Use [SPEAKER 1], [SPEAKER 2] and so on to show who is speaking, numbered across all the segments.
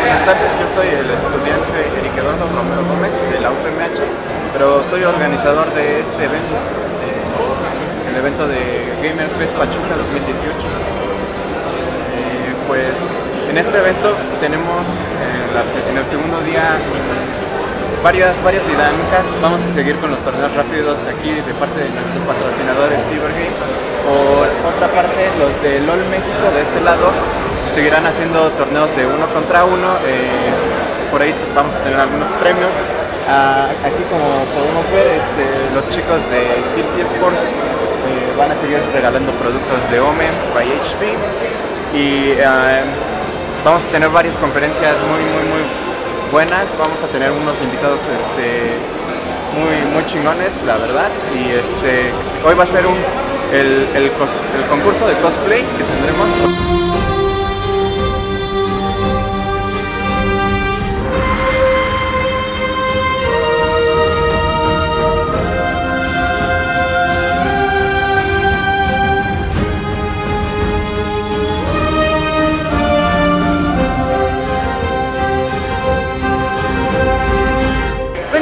[SPEAKER 1] Buenas tardes, yo soy el estudiante Eric Eduardo Romero Gómez de la UPMH, pero soy organizador de este evento, de- el evento de Gamer Fest Pachuca 2018. Eh, pues en este evento tenemos se- en el segundo día varias, varias dinámicas. Vamos a seguir con los torneos rápidos aquí de parte de nuestros patrocinadores Cybergame. Por otra parte, los de LOL México de este lado seguirán haciendo torneos de uno contra uno. eh, por ahí vamos a tener algunos premios. Ah, aquí como podemos ver, este, los chicos de Skills Esports eh, van a seguir regalando productos de Omen by HP. Y ah, vamos a tener varias conferencias muy, muy, muy buenas. Vamos a tener unos invitados este, muy, muy chingones, la verdad. Y este, hoy va a ser un, el, el el concurso de cosplay que tendremos.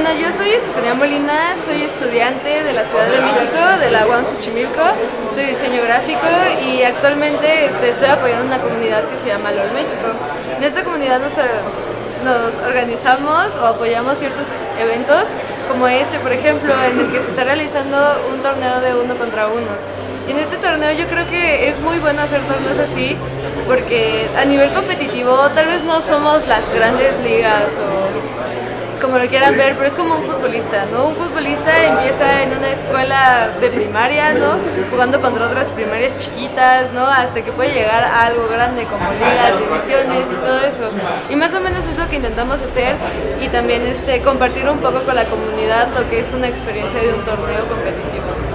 [SPEAKER 2] Bueno, yo soy Estefanía Molina, soy estudiante de la Ciudad de México, de la UAM Xochimilco, estudio diseño gráfico y actualmente este, estoy apoyando una comunidad que se llama LOL México. En esta comunidad nos, eh, nos organizamos o apoyamos ciertos eventos como este, por ejemplo, en el que se está realizando un torneo de uno contra uno. Y en este torneo yo creo que es muy bueno hacer torneos así porque a nivel competitivo tal vez no somos las grandes ligas o como lo quieran ver, pero es como un futbolista, ¿no? Un futbolista empieza en una escuela de primaria, ¿no? Jugando contra otras primarias chiquitas, ¿no? Hasta que puede llegar a algo grande como ligas, divisiones y todo eso. Y más o menos es lo que intentamos hacer y también este, compartir un poco con la comunidad lo que es una experiencia de un torneo competitivo.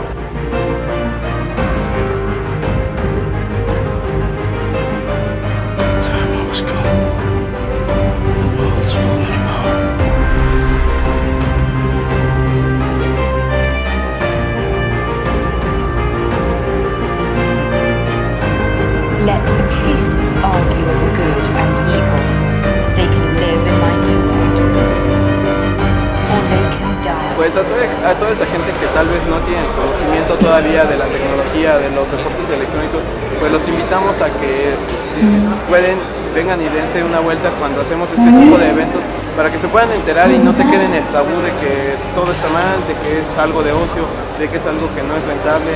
[SPEAKER 3] A toda, a toda esa gente que tal vez no tiene conocimiento todavía de la tecnología, de los deportes electrónicos, pues los invitamos a que si pueden vengan y dense una vuelta cuando hacemos este tipo de eventos para que se puedan enterar y no se queden en el tabú de que todo está mal, de que es algo de ocio, de que es algo que no es rentable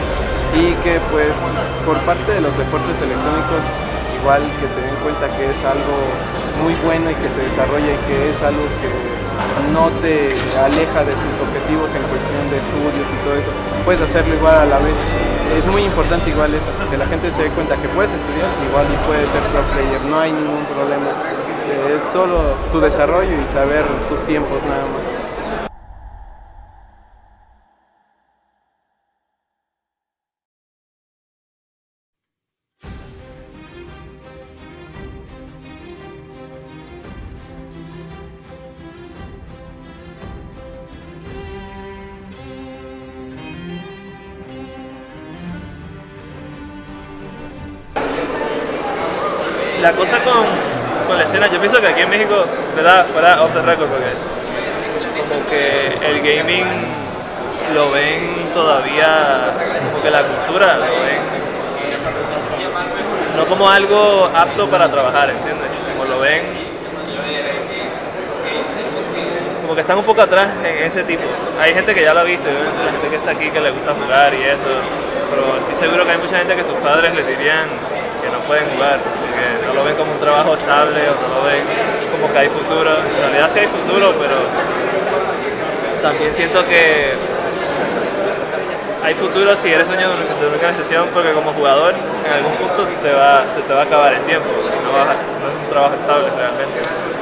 [SPEAKER 3] y que pues por parte de los deportes electrónicos igual que se den cuenta que es algo muy bueno y que se desarrolla y que es algo que no te aleja de tus objetivos en cuestión de estudios y todo eso. Puedes hacerlo igual a la vez. Es muy importante igual eso, que la gente se dé cuenta que puedes estudiar igual y puedes ser pro player, no hay ningún problema. Es solo tu desarrollo y saber tus tiempos nada más.
[SPEAKER 4] La cosa con, con la escena, yo pienso que aquí en México, ¿verdad? Fuera off the record, porque como que el gaming lo ven todavía, como que la cultura lo ven no como algo apto para trabajar, ¿entiendes? Como lo ven, como que están un poco atrás en ese tipo. Hay gente que ya lo ha visto, la gente que está aquí que le gusta jugar y eso, pero estoy seguro que hay mucha gente que sus padres les dirían que no pueden jugar, que no lo ven como un trabajo estable o no lo ven como que hay futuro. En realidad sí hay futuro, pero también siento que hay futuro si eres dueño de una organización porque como jugador en algún punto te va, se te va a acabar el tiempo, no es un trabajo estable realmente.